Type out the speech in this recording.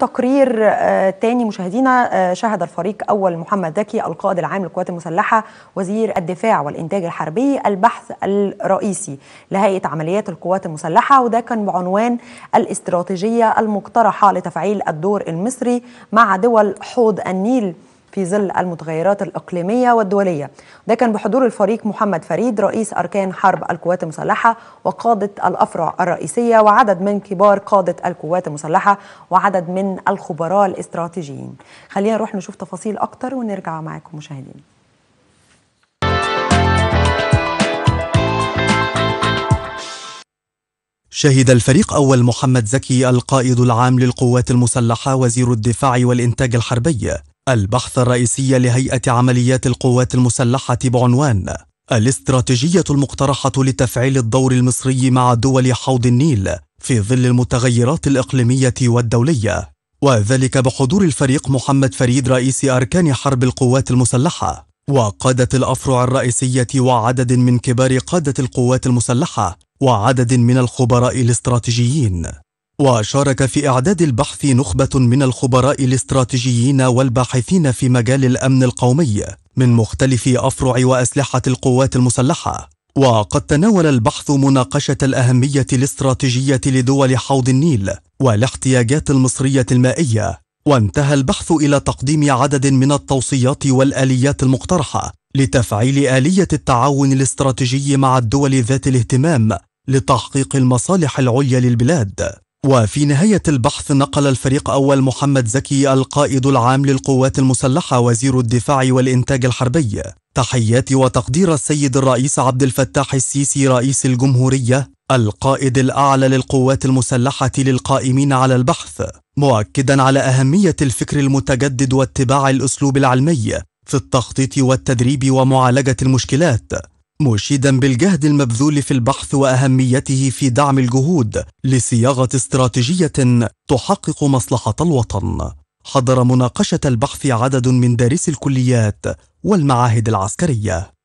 تقرير آه، تاني مشاهدينا آه، شهد الفريق أول محمد زكي القائد العام للقوات المسلحة وزير الدفاع والإنتاج الحربي البحث الرئيسي لهيئة عمليات القوات المسلحة. وده كان بعنوان الاستراتيجية المقترحة لتفعيل الدور المصري مع دول حوض النيل. في ظل المتغيرات الإقليمية والدولية. ده كان بحضور الفريق محمد فريد رئيس أركان حرب القوات المسلحة وقادة الأفرع الرئيسية وعدد من كبار قادة القوات المسلحة وعدد من الخبراء الاستراتيجيين. خلينا نروح نشوف تفاصيل أكتر ونرجع معاكم مشاهدين شهد الفريق أول محمد زكي القائد العام للقوات المسلحة وزير الدفاع والإنتاج الحربي. البحث الرئيسي لهيئة عمليات القوات المسلحة بعنوان الاستراتيجية المقترحة لتفعيل الدور المصري مع دول حوض النيل في ظل المتغيرات الإقليمية والدولية. وذلك بحضور الفريق محمد فريد رئيس أركان حرب القوات المسلحة وقادة الأفرع الرئيسية وعدد من كبار قادة القوات المسلحة وعدد من الخبراء الاستراتيجيين. وشارك في إعداد البحث نخبة من الخبراء الاستراتيجيين والباحثين في مجال الأمن القومي من مختلف أفرع وأسلحة القوات المسلحة. وقد تناول البحث مناقشة الأهمية الاستراتيجية لدول حوض النيل والاحتياجات المصرية المائية. وانتهى البحث إلى تقديم عدد من التوصيات والآليات المقترحة لتفعيل آلية التعاون الاستراتيجي مع الدول ذات الاهتمام لتحقيق المصالح العليا للبلاد. وفي نهاية البحث نقل الفريق أول محمد زكي القائد العام للقوات المسلحة وزير الدفاع والإنتاج الحربي. تحيات وتقدير السيد الرئيس عبد الفتاح السيسي رئيس الجمهورية القائد الأعلى للقوات المسلحة للقائمين على البحث. مؤكدا على أهمية الفكر المتجدد واتباع الأسلوب العلمي في التخطيط والتدريب ومعالجة المشكلات. مشيدا بالجهد المبذول في البحث وأهميته في دعم الجهود لصياغة استراتيجية تحقق مصلحة الوطن. حضر مناقشة البحث عدد من دارسي الكليات والمعاهد العسكرية.